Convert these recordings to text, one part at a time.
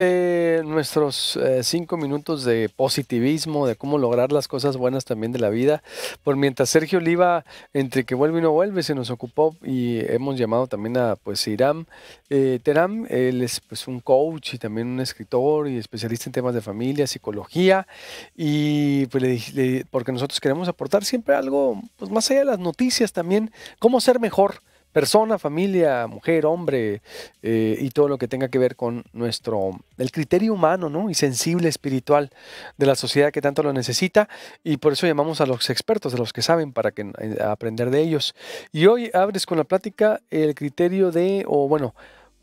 Eh, nuestros eh, cinco minutos de positivismo, de cómo lograr las cosas buenas también de la vida. Por mientras Sergio Oliva, entre que vuelve y no vuelve, se nos ocupó y hemos llamado también a pues Iram eh, Teram. Él es pues un coach y también un escritor y especialista en temas de familia, psicología. Y pues porque nosotros queremos aportar siempre algo, pues más allá de las noticias también, cómo ser mejor persona, familia, mujer, hombre eh, y todo lo que tenga que ver con nuestro, el criterio humano ¿no? y sensible espiritual de la sociedad que tanto lo necesita y por eso llamamos a los expertos, a los que saben para que, eh, aprender de ellos. Y hoy abres con la plática el criterio de, o bueno,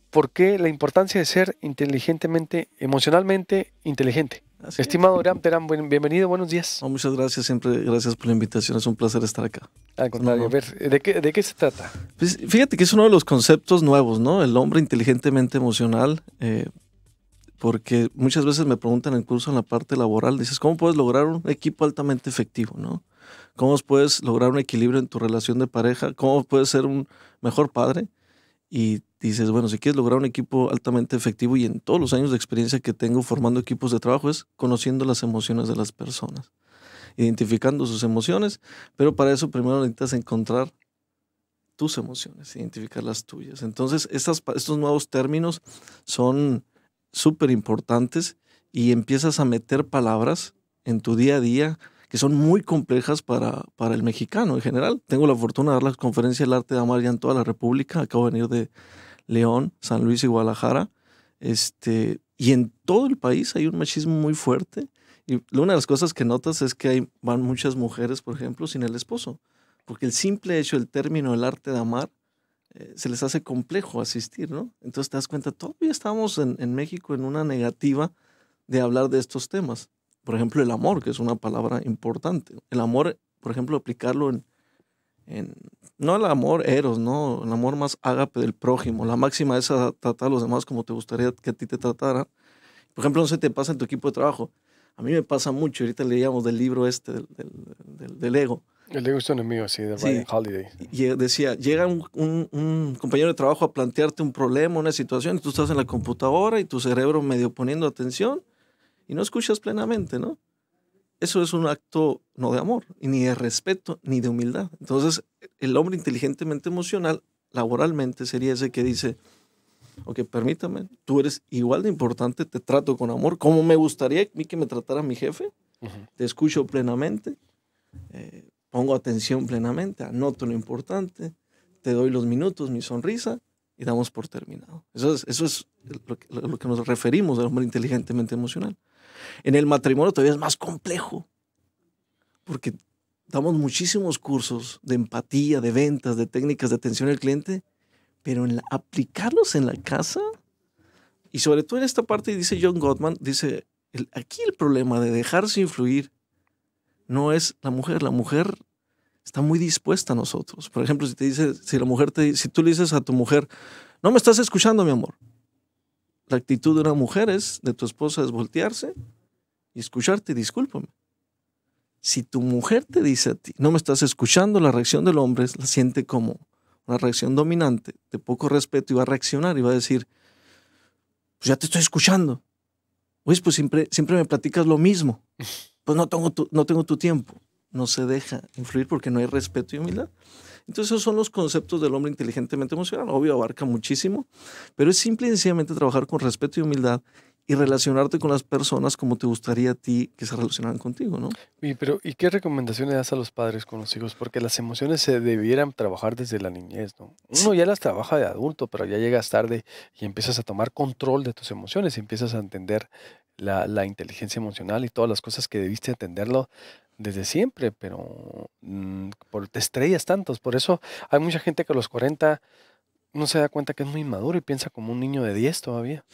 ¿por qué la importancia de ser inteligentemente, emocionalmente inteligente? Estimado Ram Teram, bienvenido, buenos días. muchas gracias, siempre gracias por la invitación, es un placer estar acá. Al contrario, a ver, ¿de qué, se trata? Pues, fíjate que es uno de los conceptos nuevos, ¿no? El hombre inteligentemente emocional, eh, porque muchas veces me preguntan en el curso en la parte laboral, dices, ¿cómo puedes lograr un equipo altamente efectivo, ¿no? ¿Cómo puedes lograr un equilibrio en tu relación de pareja? ¿Cómo puedes ser un mejor padre? Y dices, bueno, si quieres lograr un equipo altamente efectivo y en todos los años de experiencia que tengo formando equipos de trabajo es conociendo las emociones de las personas, identificando sus emociones, pero para eso primero necesitas encontrar tus emociones, identificar las tuyas. Entonces, estas, estos nuevos términos son súper importantes y empiezas a meter palabras en tu día a día que son muy complejas para, para el mexicano en general. Tengo la fortuna de dar la conferencia del arte de amar ya en toda la República. Acabo de venir de, León, San Luis y Guadalajara. Este, y en todo el país hay un machismo muy fuerte. Y una de las cosas que notas es que hay, van muchas mujeres, por ejemplo, sin el esposo. Porque el simple hecho, el término, el arte de amar, eh, se les hace complejo asistir, ¿no? Entonces te das cuenta, todavía estamos en, en México en una negativa de hablar de estos temas. Por ejemplo, el amor, que es una palabra importante. El amor, por ejemplo, aplicarlo en, no el amor eros, no, el amor más ágape del prójimo, la máxima es tratar a los demás como te gustaría que a ti te trataran. Por ejemplo, no sé, te pasa en tu equipo de trabajo. A mí me pasa mucho, ahorita leíamos del libro este, del, del, del, ego. El ego es un enemigo, sí, de sí. Holiday. Y decía, llega un, un, un, compañero de trabajo a plantearte un problema, una situación, y tú estás en la computadora y tu cerebro medio poniendo atención y no escuchas plenamente, ¿no? eso es un acto no de amor, ni de respeto, ni de humildad. Entonces, el hombre inteligentemente emocional, laboralmente, sería ese que dice, ok, permítame, tú eres igual de importante, te trato con amor, como me gustaría a mí que me tratara mi jefe, te escucho plenamente, eh, pongo atención plenamente, anoto lo importante, te doy los minutos, mi sonrisa, y damos por terminado. Eso es, eso es lo, que, lo que nos referimos al hombre inteligentemente emocional. En el matrimonio todavía es más complejo, porque damos muchísimos cursos de empatía, de ventas, de técnicas de atención al cliente, pero en aplicarlos en la casa, y sobre todo en esta parte, dice John Gottman, dice, aquí el problema de dejarse influir no es la mujer, la mujer está muy dispuesta a nosotros. Por ejemplo, si te dice, si la mujer te, si tú le dices a tu mujer, no me estás escuchando, mi amor, la actitud de una mujer es, de tu esposa, es voltearse y escucharte, discúlpame. Si tu mujer te dice a ti, no me estás escuchando, la reacción del hombre la siente como una reacción dominante, de poco respeto, y va a reaccionar y va a decir, pues ya te estoy escuchando. Pues, pues siempre, siempre me platicas lo mismo. Pues no tengo, tu, no tengo tu tiempo. No se deja influir porque no hay respeto y humildad. Entonces esos son los conceptos del hombre inteligentemente emocional. Obvio, abarca muchísimo, pero es simple y sencillamente trabajar con respeto y humildad y relacionarte con las personas como te gustaría a ti que se relacionaran contigo, ¿no? Y, pero, ¿y qué recomendaciones das a los padres con los hijos? Porque las emociones se debieran trabajar desde la niñez, ¿no? Uno ya las trabaja de adulto, pero ya llegas tarde y empiezas a tomar control de tus emociones, y empiezas a entender la, la inteligencia emocional y todas las cosas que debiste atenderlo desde siempre, pero mm, por, te estrellas tantos. Por eso hay mucha gente que a los 40 no se da cuenta que es muy inmaduro y piensa como un niño de 10 todavía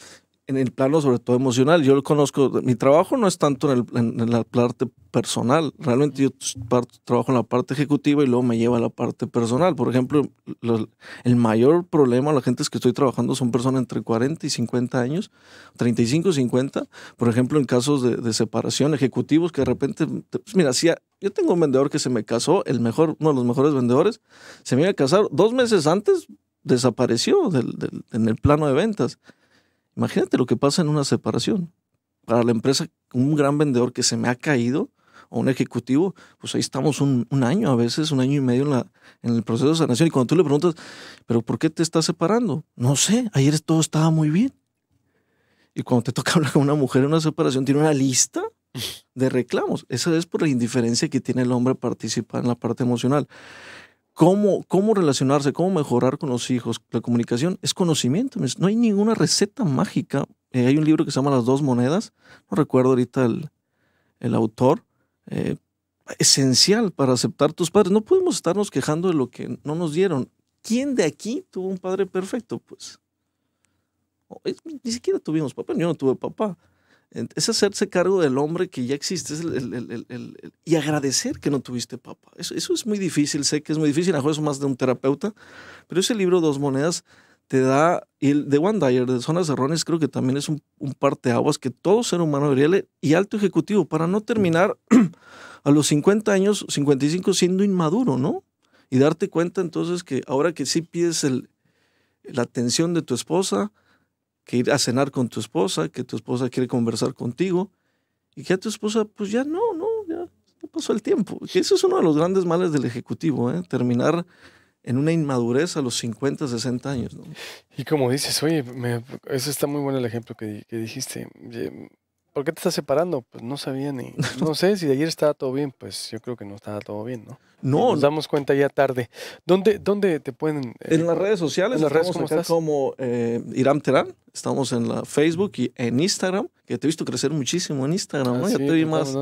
en el plano sobre todo emocional. Yo lo conozco, mi trabajo no es tanto en, en, la parte personal, realmente yo trabajo en la parte ejecutiva y luego me lleva a la parte personal. Por ejemplo, el mayor problema, la gente es que estoy trabajando son personas entre 40 y 50 años, 35 y 50, por ejemplo, en casos de, separación, ejecutivos que de repente, pues mira, si yo tengo un vendedor que se me casó, el mejor, uno de los mejores vendedores, se me iba a casar dos meses antes, desapareció del, en el plano de ventas Imagínate lo que pasa en una separación. Para la empresa, un gran vendedor que se me ha caído, o un ejecutivo, pues ahí estamos un, año, a veces un año y medio en, la, en el proceso de sanación. Y cuando tú le preguntas, ¿pero por qué te estás separando? No sé, ayer todo estaba muy bien. Y cuando te toca hablar con una mujer en una separación, tiene una lista de reclamos. Esa es por la indiferencia que tiene el hombre a participar en la parte emocional. ¿Cómo, cómo relacionarse, cómo mejorar con los hijos? La comunicación es conocimiento. No hay ninguna receta mágica. Eh, hay un libro que se llama Las dos monedas. No recuerdo ahorita el, el autor. Eh, esencial para aceptar tus padres. No podemos estarnos quejando de lo que no nos dieron. ¿Quién de aquí tuvo un padre perfecto? Pues ni siquiera tuvimos papá. Yo no tuve papá es hacerse cargo del hombre que ya existe y agradecer que no tuviste papá. Eso, eso, es muy difícil, sé que es muy difícil, a eso más de un terapeuta, pero ese libro Dos Monedas te da, y el de One Dyer, de Zonas Errones, creo que también es un, un parteaguas que todo ser humano debería leer, y alto ejecutivo, para no terminar a los 50 años, 55, siendo inmaduro, ¿no? Y darte cuenta entonces que ahora que sí pides la atención de tu esposa, que ir a cenar con tu esposa, que tu esposa quiere conversar contigo y que a tu esposa, pues ya no, no, ya, pasó el tiempo. Que eso es uno de los grandes males del ejecutivo, ¿eh? terminar en una inmadurez a los 50, 60 años. Y como dices, oye, ese está muy bueno el ejemplo que dijiste. ¿Por qué te estás separando? Pues no sabía ni. No sé si de ayer estaba todo bien, pues yo creo que no estaba todo bien, ¿no? No. Nos damos cuenta ya tarde. ¿Dónde, dónde te pueden.? en las redes sociales. En las redes, ¿cómo estás? como eh, Iram Terán. Estamos en la Facebook y en Instagram. Que te he visto crecer muchísimo en Instagram, ¿no? Ah, ya te vi más.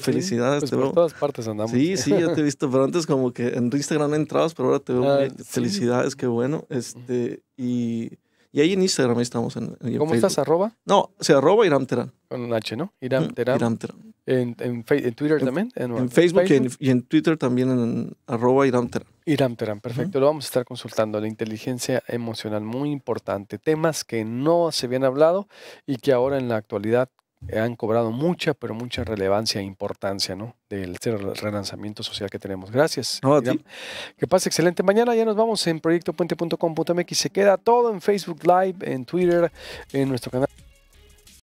felicidades. Pues te por todas partes andamos. Sí, sí, ya te he visto. Pero antes, como que en Instagram no entrabas, pero ahora te veo. Ah, felicidades, qué bueno. Este. Y. Y ahí en Instagram ahí estamos. En, ¿Cómo estás? ¿Arroba? No, o sea, arroba Iram Terán. Con un H, ¿no? Iram Terán. Iram Terán. ¿En, en, Twitter también? En, Facebook, Y, en, Twitter también en arroba Iram Terán. Iram Terán, perfecto. Lo vamos a estar consultando. La inteligencia emocional, muy importante. Temas que no se habían hablado y que ahora en la actualidad han cobrado mucha, pero mucha relevancia e importancia, ¿no? Del relanzamiento social que tenemos. Gracias. que pase excelente. Mañana ya nos vamos en proyectopuente.com.mx. Se queda todo en Facebook Live, en Twitter, en nuestro canal.